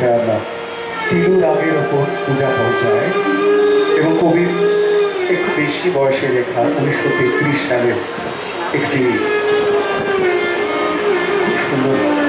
সেটা আমরা তিলু রাগের ওপর পূজা পর্যায়ে এবং কবির একটু বেশি বয়সে লেখা উনিশশো তেত্রিশ সালের একটি খুব সুন্দর